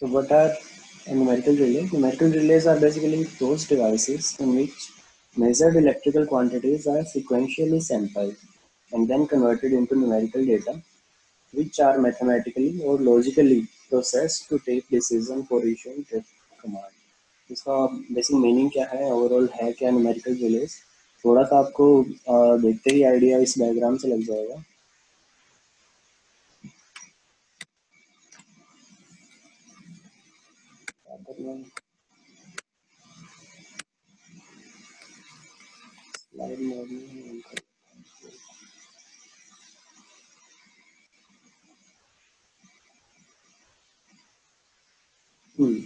So what are numerical relays? Numerical relays are basically those devices in which measured electrical quantities are sequentially sampled and then converted into numerical data, which are mathematically or logically processed to take decision for issuing command. इसका basic meaning क्या है overall है क्या numerical release थोड़ा सा आपको देखते ही idea इस डायग्राम से लग जाएगा Hmm.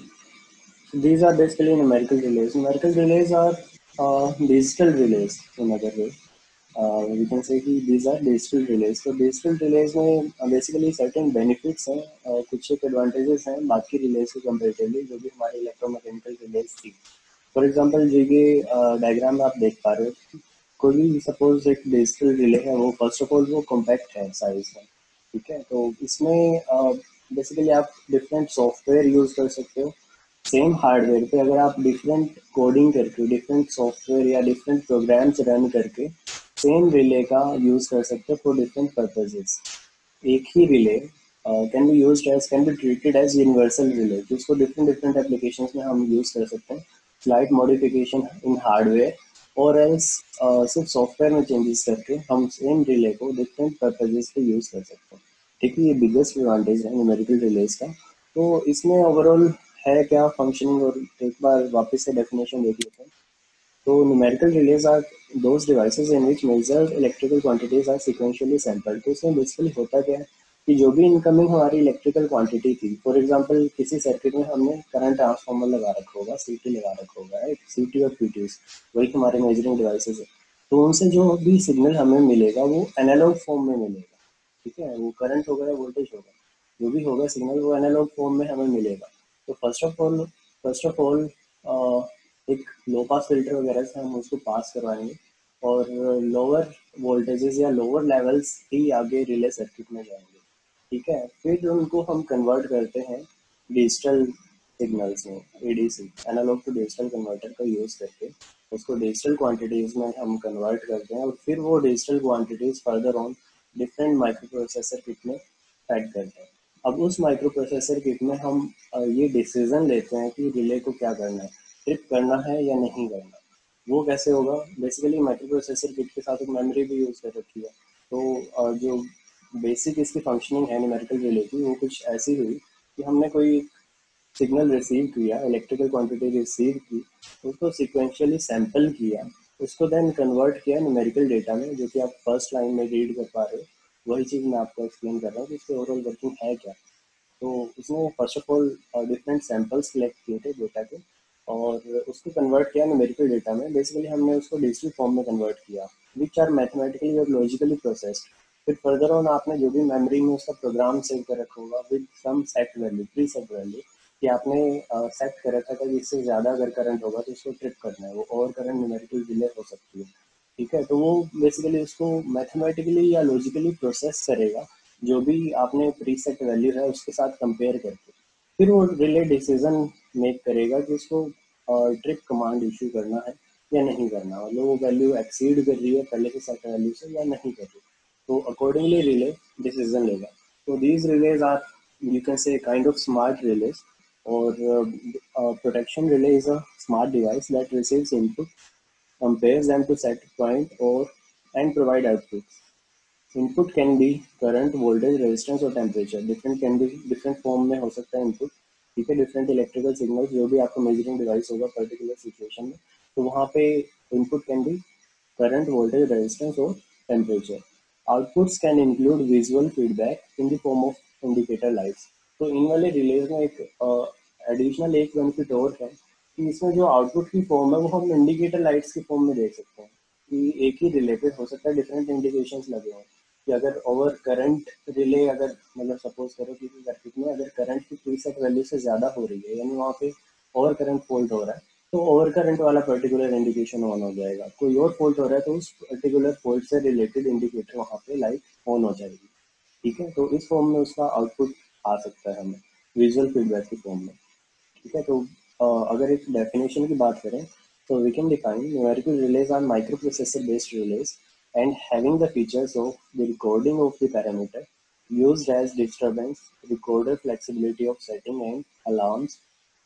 So these are basically numerical relays. Numerical relays are uh, digital relays in other way. Uh, we can say कि these are digital relays. तो digital relays में basically certain benefits हैं uh, कुछ एक advantages हैं बाकी relays के comparatively जो भी हमारे electromechanical relays थी। फॉर एग्ज़ाम्पल जो ये डायग्राम में आप देख पा रहे हो कोई भी सपोज़ एक डिजिटल रिले है वो फ़र्स्ट ऑफ़ ऑल वो कॉम्पैक्ट है साइज़ में ठीक है? तो इसमें बेसिकली uh, आप डिफरेंट सॉफ्टवेयर यूज़ कर सकते हो। सेम हार्डवेयर पे अगर आप डिफरेंट कोडिंग करके डिफरेंट सॉफ्टवेयर या डिफरेंट प्रोग्राम्स रन करके सेम रिले का यूज़ कर सकते हैं फॉर डिफरेंट पर्पजेस एक ही relay can be use as can be treated as universal relay जिसको डिफरेंट डिफरेंट एप्लीकेशन में हम यूज़ कर सकते हैं. स्लाइट मॉडिफिकेशन इन हार्डवेयर और एल्स सिर्फ़ सॉफ्टवेयर में चेंजेस करके हम सेम रिले को डिफरेंट पर्पजेस पे यूज़ कर सकते हैं. ठीक है, ये बिगेस्ट एडवांटेज है न्यूमेरिकल रिलेज का. तो इसमें ओवरऑल है क्या फंक्शनिंग और एक बार वापस से डेफिनेशन देख लेते हैं. तो numerical relays are those devices in which measured electrical quantities are sequentially sample तो इसमें बेसिकली होता क्या है कि जो भी इनकमिंग हमारी इलेक्ट्रिकल क्वांटिटी थी फॉर एग्जांपल किसी सर्किट में हमने करंट ट्रांसफार्मर लगा रखा होगा सीटी लगा रखा होगा सीटी और पीटी वही हमारे मेजरिंग डिवाइसेस है। तो उनसे जो भी सिग्नल हमें मिलेगा, वो एनालॉग फॉर्म में मिलेगा, ठीक है? वो करंट होगा या वोल्टेज होगा, जो भी होगा सिग्नल वो एनालॉग फॉर्म में हमें मिलेगा। तो first of all first of all एक लो पास फ़िल्टर वगैरह से हम उसको पास करवाएँगे और लोअर वोल्टेजेस या लोअर लेवल्स ही आगे रिले सर्किट में जाएँगे, ठीक है? फिर उनको हम कन्वर्ट करते हैं डिजिटल सिग्नल्स में ADC analogue to digital converter का यूज़ करके। उसको डिजिटल क्वांटिटीज़ में हम कन्वर्ट करते हैं और फिर वो digital quantities further on different micro processor kit में ऐड करते हैं। अब उस माइक्रो प्रोसेसर किट में हम ये डिसीज़न लेते हैं कि रिले को क्या करना है। ट्रिप करना है या नहीं करना। वो कैसे होगा? बेसिकली माइक्रो प्रोसेसर किट के साथ एक मेमोरी भी यूज़ कर रखी है। तो जो बेसिक इसकी फंक्शनिंग है न्यूमेरिकल रिले की वो कुछ ऐसी हुई कि हमने कोई सिग्नल रिसीव किया इलेक्ट्रिकल क्वांटिटी रिसीव की, उसको सिक्वेंशियली सैंपल किया, उसको देन कन्वर्ट किया न्यूमेरिकल डेटा में, जो कि आप फ़र्स्ट लाइन में रीड कर पा रहे हो। वही चीज़ मैं आपको एक्सप्लेन कर रहा हूँ कि इसकी ओवरऑल वर्किंग है क्या। तो उसने first of all different samples collect किए थे डेटा के। और उसको कन्वर्ट किया न्यूमेरिकल डेटा में। बेसिकली हमने उसको डिजिटल फॉर्म में कन्वर्ट किया। विच आर मैथमेटिकली और लॉजिकली प्रोसेस्ड फिर फर्दर ऑन आपने जो भी मेमोरी में उसका प्रोग्राम सेव कर रखा होगा with some set value pre set value कि आपने सेट कर रखा था कि इससे ज़्यादा अगर करंट होगा तो उसको ट्रिप करना है। वो ओवर करंट न्यूमेरिकल डिले हो सकती है। ठीक है? तो वो बेसिकली उसको मैथमेटिकली या लॉजिकली प्रोसेस करेगा। जो भी आपने प्री सेट वैल्यू है उसके साथ कंपेयर करके। फिर वो रिले डिसीज़न मेक करेगा कि उसको ट्रिप कमांड इशू करना है या नहीं करना मतलब वो वैल्यू एक्सीड कर रही है पहले के सेट वैल्यू से या नहीं कर रही तो अकॉर्डिंगली रिले डिसीज़न लेगा तो these relays are you can say kind of smart relays और protection relay is a smart device that receives input compares them to set point or and provide outputs. Input can be current, voltage, resistance और temperature. Different can be different form में हो सकता है input. ठीक है different electrical signal जो भी आपका मेजरिंग डिवाइस होगा पर्टिकुलर सिचुएशन में तो वहाँ पे input can be current voltage resistance और temperature outputs can include visual feedback in the form of indicator lights तो इन वाले रिलेज में एक एडिशनल एक बेनिफिट और है कि इसमें जो आउटपुट की फॉर्म है, वो हम इंडिकेटर लाइट्स के फॉर्म में देख सकते हैं कि एक ही रिलेटेड हो सकता है डिफरेंट इंडिकेशंस लगे हों। कि अगर ओवर करंट रिले अगर मतलब सपोज़ करो किसी सर्किट में अगर करंट की प्री सेट वैल्यू से ज़्यादा हो रही है, यानी वहाँ पे ओवर करंट फॉल्ट हो रहा है तो ओवर करंट वाला पर्टिकुलर इंडिकेशन ऑन हो जाएगा। कोई और फोल्ट हो रहा है तो उस पर्टिकुलर फोल्ट से रिलेटेड इंडिकेटर वहाँ पे लाइट ऑन हो जाएगी। ठीक है? तो इस फॉर्म में उसका आउटपुट आ सकता है हमें विजुअल फीडबैक के फॉर्म में। ठीक है? तो अगर एक डेफिनेशन की बात करें तो we can define numerical relays are micro processor based relays and having the features of the recording of the parameter used as disturbance, recorder flexibility of setting and alarms,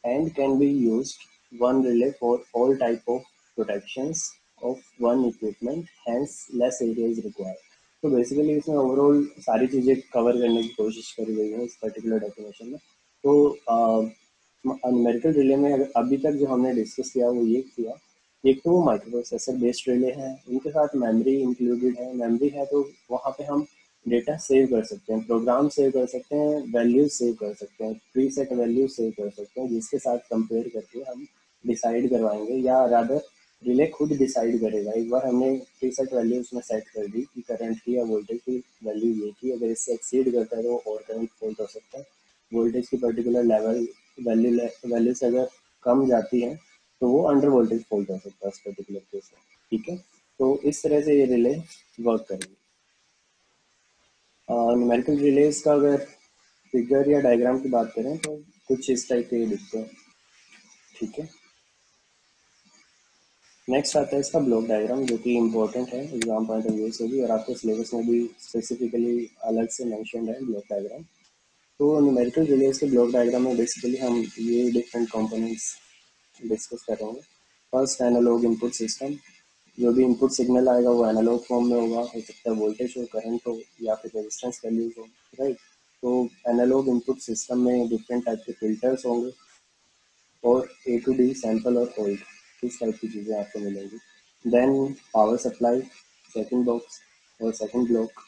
and can be used one relay for all type of protections of one equipment, hence less area is required. तो basically इसमें overall सारी चीज़ें cover करने की कोशिश करी गई है इस पर्टिकुलर डेफिनेशन में तो न्यूमेरिकल रिले में अभी तक जो हमने डिस्कस किया वो ये किया एक तो वो माइक्रो प्रोसेसर बेस्ड रिले है उनके साथ मेमोरी इंक्लूडेड है। मेमोरी है तो वहाँ पे हम डेटा सेव कर सकते हैं प्रोग्राम सेव कर सकते हैं वैल्यूज़ सेव कर सकते हैं प्री सेट वैल्यूज़ सेव कर सकते हैं, जिसके साथ कंपेयर करके हम डिसाइड करवाएँगे या रादर रिले खुद डिसाइड करेगा। एक बार हमने प्री सेट वैल्यू उसमें सेट कर दी कि करंट की या वोल्टेज की वैल्यू ये की, अगर इससे एक्सीड करता है तो और करंट फॉल्ट हो सकता है। वोल्टेज की पर्टिकुलर लेवल वैल्यू वैल्यू से अगर कम जाती है तो वो अंडर वोल्टेज फॉल्ट हो सकता है उस पर्टिकुलर केस में ठीक है? तो इस तरह से ये रिले वर्क करेंगे। न्यूमेरिकल रिलेज का अगर फिगर या डायग्राम की बात करें तो कुछ इस टाइप के दिखते हैं, ठीक है? नेक्स्ट आता है इसका ब्लॉक डायग्राम जो कि इम्पोर्टेंट है एग्ज़ाम पॉइंट ऑफ़ व्यू से भी और आपके सिलेबस में भी स्पेसिफिकली अलग से मैंशन है ब्लॉक डायग्राम तो न्यूमेरिकल रिलेज के ब्लॉक डायग्राम में बेसिकली हम ये डिफरेंट कंपोनेंट्स डिस्कस करेंगे फ़र्स्ट एनालॉग इनपुट सिस्टम जो भी इनपुट सिग्नल आएगा वो एनालॉग फॉर्म में होगा। हो सकता है वोल्टेज हो करंट हो, या फिर रेजिस्टेंस वैल्यूज़ हो राइट तो एनालॉग इनपुट सिस्टम में डिफरेंट टाइप के फिल्टर्स होंगे और ए टू डी सैंपल और होल्ड इस टाइप की चीज़ें आपको मिलेंगी। Then power supply second box और सेकंड ब्लॉक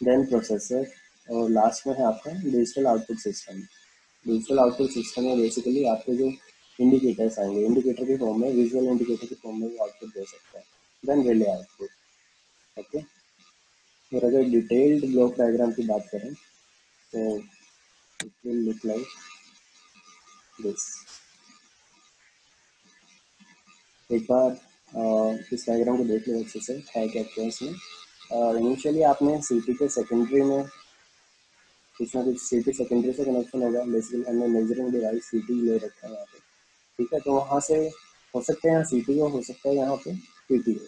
देन प्रोसेसर और लास्ट में है आपका digital output system digital output system में बेसिकली आपके जो इंडिकेटर्स आएँगे। इंडिकेटर के फॉर्म में विजुअल इंडिकेटर के फॉर्म में भी आउटपुट दे सकता है। देन रिले आउटपुट ओके और अगर डिटेल्ड ब्लॉक डायग्राम की बात करें तो it will look like this एक बार इस डायग्राम को देख लो अच्छे से है क्या क्या इसमें इनिशियली आपने सीटी के सेकेंडरी में कुछ ना कुछ सी सेकेंडरी से कनेक्शन होगा। बेसिकली हमने मेजरिंग डिवाइस सी ले रखा है यहाँ पे। ठीक है तो वहाँ से हो सकता है यहाँ सी टी ओ हो सकता है यहाँ पे पी टी हो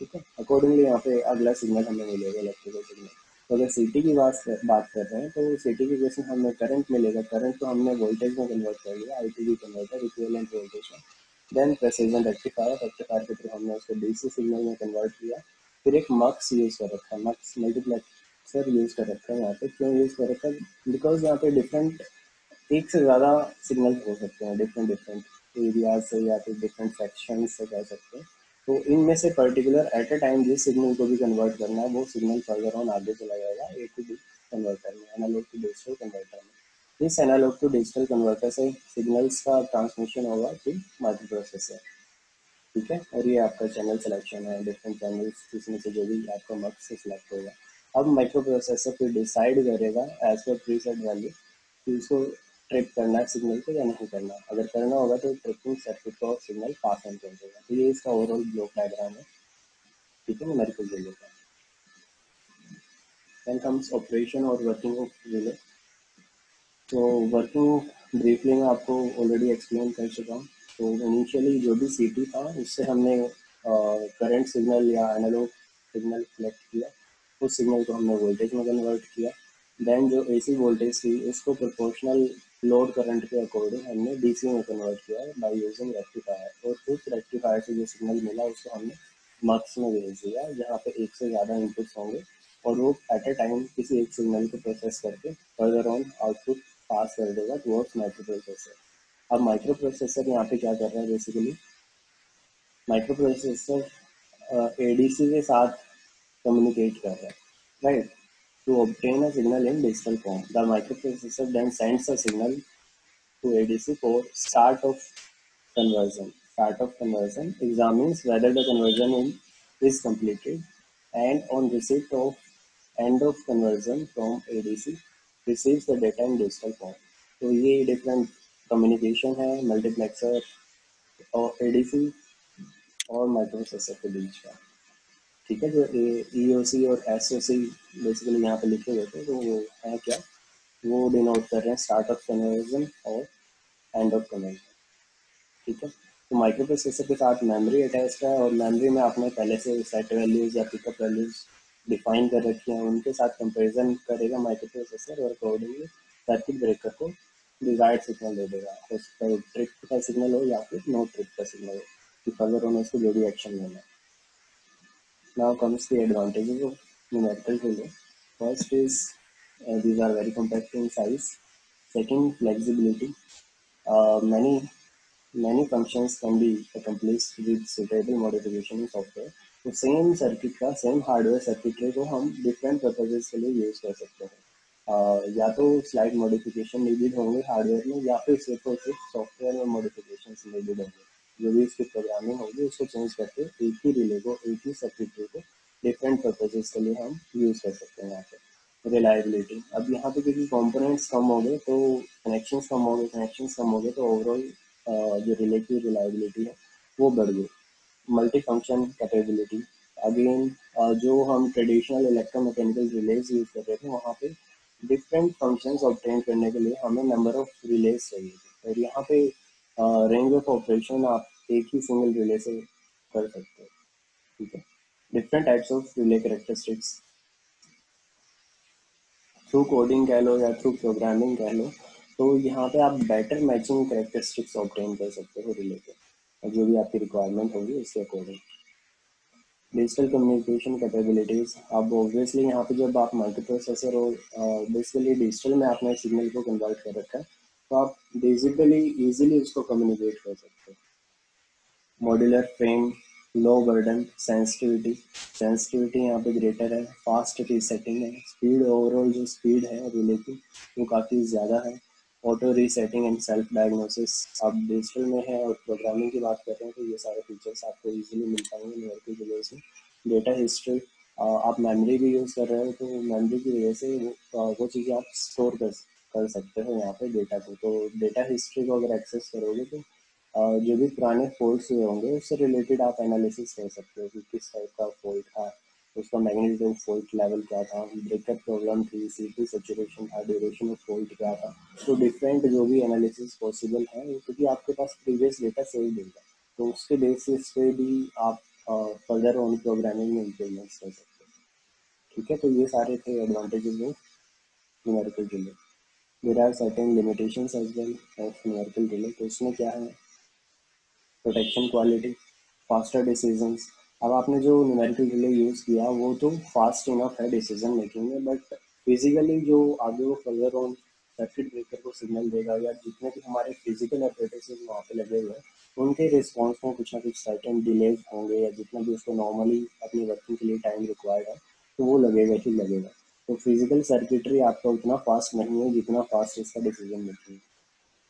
ठीक है? अकॉर्डिंगली यहाँ पे अगला सिग्नल हमें मिलेगा इलेक्ट्रिकल सिग्नल तो अगर सी टी की बात बात कर रहे हैं तो सी टी की वजह से हमें करंट मिलेगा। करंट तो हमने वोल्टेज में कन्वर्ट कर लिया I T converter equivalent voltage में देन प्रेसिजन रेक्टिफायर रेक्टिफायर के थ्रू हमने उसको डी सी सिग्नल में कन्वर्ट किया। फिर एक मक्स यूज़ कर रखा है मक्स मल्टीप्लेक्सर यूज़ कर रखा है यहाँ पे। क्यों यूज़ कर रखा है? बिकॉज़ यहाँ पे डिफरेंट एक से ज़्यादा सिग्नल हो सकते हैं डिफरेंट डिफरेंट एरिया से या फिर डिफरेंट सेक्शन से कह सकते हैं। तो इनमें से पर्टिकुलर एट ए टाइम जिस सिग्नल को भी कन्वर्ट करना है, वो सिग्नल फर्दर ऑन आगे चला जाएगा ए टू डी कन्वर्टर में एनालॉग टू डिजिटल कन्वर्टर में। इस एनालॉग टू डिजिटल कन्वर्टर से सिग्नल्स का ट्रांसमिशन होगा टू माइक्रो प्रोसेसर ठीक है? और ये आपका चैनल सिलेक्शन है डिफरेंट चैनल्स जिसमें से जो भी आपका मक से सिलेक्ट होगा। अब माइक्रो प्रोसेसर फिर डिसाइड करेगा as per pre set value कि उसको ट्रिप करना है सिग्नल को या नहीं करना। अगर करना होगा तो ट्रिपिंग सर्किट को सिग्नल पास ऑन कर देगा तो ये इसका ओवरऑल ब्लॉक डायग्राम है। ठीक है न्यूमेरिकल रिले का देन कम्स ऑपरेशन और वर्किंग रिले तो वर्किंग ब्रीफली मैं आपको ऑलरेडी एक्सप्लेन कर चुका हूँ। तो इनिशियली जो भी सीटी था, उससे हमने करंट सिग्नल या एनालॉग सिग्नल कलेक्ट किया। उस सिग्नल को हमने वोल्टेज में कन्वर्ट किया। देन जो एसी वोल्टेज थी, उसको प्रोपोर्शनल लोड करंट के अकॉर्डिंग हमने डीसी में कन्वर्ट किया है बाय यूजिंग रेक्टिफायर और उस रेक्टिफायर से जो सिग्नल मिला उसको हमने मक्स में भेज दिया जहाँ पे एक से ज़्यादा इनपुट्स होंगे और वो एट ए टाइम किसी एक सिग्नल को प्रोसेस करके फर्दर ऑन आउटपुट पास कर देगा टुवर्ड्स माइक्रो प्रोसेसर अब माइक्रो प्रोसेसर यहाँ पे क्या कर रहा है बेसिकली माइक्रो प्रोसेसर एडीसी के साथ कम्युनिकेट कर रहा है right To obtain a signal in digital form, the microprocessor then sends a signal to ADC for start of conversion. Start of conversion examines whether the conversion is completed and on receipt of end of conversion from ADC receives the data in digital form. तो ये different communication है multiplexer और ADC और microprocessor के बीच का ठीक है, जो ई ओ सी और एस ओ सी बेसिकली यहाँ पे लिखे हुए थे तो वो है क्या? वो डिनोट कर रहे हैं स्टार्ट ऑफ़ कन्वर्जन और एंड ऑफ़ कन्वर्जन ठीक है? तो माइक्रो प्रोसेसर के साथ मेमोरी अटैच है और मेमोरी में आपने पहले से सेट वैल्यूज़ या पिकअप वैल्यूज़ डिफाइन कर रखी हैं, उनके साथ कंपेरिजन करेगा माइक्रो प्रोसेसर और अकॉर्डिंगली सर्किट ब्रेकर को डिजायर्ड सिग्नल दे देगा। उस पर ट्रिप का सिग्नल हो या फिर नो ट्रिप का सिग्नल हो, कि फर्दर होने उसको जो भी एक्शन लेना है। Now comes the advantages of numerical relay first is uh, these are very compact in size second flexibility uh, many many functions can be accomplished with suitable modification in software तो same circuit का same hardware circuitry को हम different purposes के लिए use कर सकते हैं uh, या तो स्लाइड मॉडिफिकेशन नीडेड होंगे हार्डवेयर में या फिर सिर्फ़ और सिर्फ़ सॉफ्टवेयर में मॉडिफिकेशन नीडेड होंगे जो भी उसकी प्रोग्रामिंग होगी, उसको चेंज करके एक ही रिले को, एक ही सर्किटरी को डिफरेंट पर्पजेज के लिए हम यूज़ कर सकते हैं यहाँ पे। रिलायबिलिटी अब यहाँ पे क्योंकि कंपोनेंट्स कम हो गए तो कनेक्शन कम हो गए कनेक्शन कम हो गए तो ओवरऑल जो रिले की रिलायबिलिटी है, वो बढ़ गई। मल्टी फ़ंक्शन कैपेबिलिटी अगेन जो हम traditional electro electromechanical relays use कर रहे थे, वहाँ पे डिफरेंट फ़ंक्शंस ऑब्टेन करने के लिए हमें नंबर ऑफ़ रिलेज चाहिए थे। और यहाँ पे रेंज ऑफ़ ऑपरेशन आप एक ही सिंगल रिले से कर सकते हो, ठीक है? Different types of relay characteristics through coding कह लो या थ्रू प्रोग्रामिंग कह लो तो यहाँ पे आप बेटर मैचिंग करेक्टरिस्टिक्स ऑप्टेन कर सकते हो रिले के जो भी आपकी रिक्वायरमेंट होगी उसके अकॉर्डिंग डिजिटल कम्युनिकेशन कैपेबिलिटीज़ अब ऑब्वियसली यहाँ पे जब आप मल्टी प्रोसेसर और बेसिकली डिजिटल में आपने सिग्नल को कन्वर्ट कर रखा है आप इजीली उसको कम्युनिकेट कर सकते हो। Modular frame low burden sensitivity sensitivity यहाँ पे ग्रेटर है फास्ट रीसेटिंग है। स्पीड ओवरऑल जो स्पीड है रिले की वो काफ़ी ज़्यादा है। Auto resetting and self diagnosis आप डिजिटल में है और प्रोग्रामिंग की बात कर तो ये सारे फीचर्स आपको इजीली मिल पाएँगे न्यूयॉर्क की वजह से। डेटा हिस्ट्री आप मेमोरी भी यूज़ कर रहे हो तो मेमोरी की वजह से वो वो चीज़ें आप स्टोर कर कर सकते हो यहाँ पे डेटा को। तो डेटा हिस्ट्री को अगर एक्सेस करोगे तो जो भी पुराने फॉल्ट्स हुए होंगे, उससे रिलेटेड आप एनालिसिस कर सकते हो कि किस टाइप का फॉल्ट था, उसका मैग्नीट्यूड ऑफ़ फॉल्ट लेवल क्या था ब्रेकअप प्रॉब्लम थी सी पी सेचुरेशन था ड्यूरेशन ऑफ़ फॉल्ट क्या था। तो डिफरेंट जो भी एनालिसिस पॉसिबल है क्योंकि आपके पास प्रीवियस डेटा सेव देगा तो उसके बेसिस पे भी आप फर्दर ऑन प्रोग्रामिंग में इम्प्रूवमेंट्स कर सकते हो। ठीक है तो ये सारे थे advantages of numerical relay there are certain limitations as well of numerical relay तो उसमें क्या है? प्रोटेक्शन क्वालिटी फास्टर डिसीजंस अब आपने जो न्यूमेरिकल रिले यूज़ किया, वो तो फास्ट इनफ है डिसीज़न मेकिंग में बट फिजिकली जो आगे वो फर्दर ऑन सर्किट ब्रेकर को सिग्नल देगा, या जितने भी हमारे फ़िज़िकल ऑपरेटर्स वहाँ पे लगे हुए हैं, उनके रिस्पॉन्स में कुछ ना कुछ सर्टन डिलेज होंगे, या जितना भी उसको नॉर्मली अपनी वर्किंग के लिए टाइम रिक्वायर्ड है तो वो लगेगा ही लगेगा। तो फ़िज़िकल सर्किटरी आपका उतना फास्ट नहीं है जितना फास्ट इसका डिसीज़न मेकिंग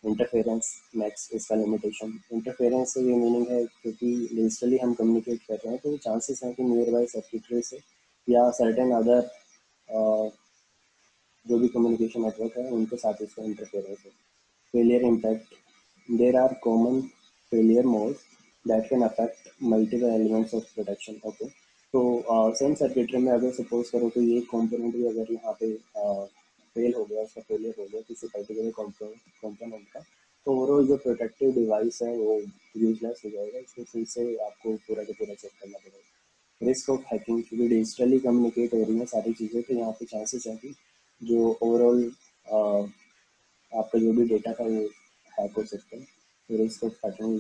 इंटरफेरेंस मैक्स इसका लिमिटेशन इंटरफेरेंस से ये मीनिंग है क्योंकि डिजिटली हम कम्युनिकेट कर रहे हैं तो चांसेस हैं कि नियर बाई सर्किटरी से या सर्टेन अदर जो भी कम्युनिकेशन नेटवर्क है, उनके साथ इसका इंटरफेरेंस है। Failure impact there are common failure mode that can affect multiple elements of protection okay तो सेम सर्किटरी में अगर सपोज़ करो तो ये कॉम्पोनेंट भी अगर यहाँ पे फेल हो गया, उसका फेलियर हो गया, किसी पर्टिकुलर कॉम्पोनेंट का तो ओवरऑल जो प्रोटेक्टिव डिवाइस है वो यूजलेस हो जाएगा। इसमें फिर से आपको पूरा का पूरा चेक करना पड़ेगा। रिस्क ऑफ़ हैकिंग क्योंकि डिजिटली कम्युनिकेट हो रही है सारी चीज़ें तो यहाँ पे चांसेस है कि जो ओवरऑल आपका जो भी डेटा का वो हैक हो सकता है। तो रिस्क ऑफ़ हैकिंग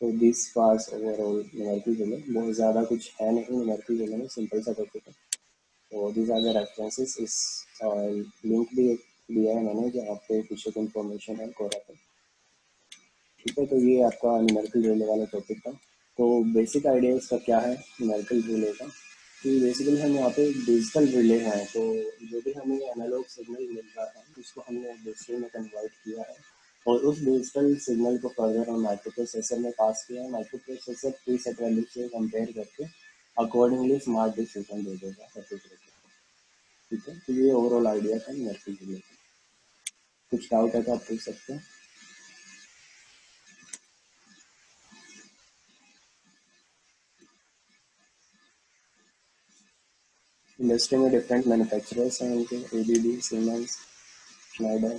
तो दिस पार्ट ओवरऑल न्यूमेरिकल जगह बहुत ज़्यादा कुछ है नहीं न्यूमेरिकल जगह में सिंपल सा टॉपिक है। तो दिस आर द रेफरेंसेस इस लिंक भी दिया है मैंने जहाँ पे कुछ एक इन्फॉर्मेशन है, कोरा पे। ठीक है तो ये आपका न्यूमेरिकल रिले वाला टॉपिक था। तो बेसिक आइडिया इसका क्या है न्यूमेरिकल रिले का? कि बेसिकली हम यहाँ पे डिजिटल रिले हैं तो जो भी हमें एनालॉग सिग्नल मिल रहा है, उसको हमने डिजिटल में कन्वर्ट किया है। और उस डिजिटल सिग्नल को फर्दर हम माइक्रो प्रोसेसर में पास किया। है microprocessor pre set value से कंपेयर करके अकॉर्डिंगली स्मार्ट डिसीज़न दे देगा सर्किट ठीक है? तो ये ओवरऑल आइडिया था नर्सिंग के लिए कुछ डाउट है तो आप पूछ सकते हैं। इंडस्ट्री में डिफरेंट मैन्युफैक्चरर्स हैं उनके। A B D Siemens Schneider.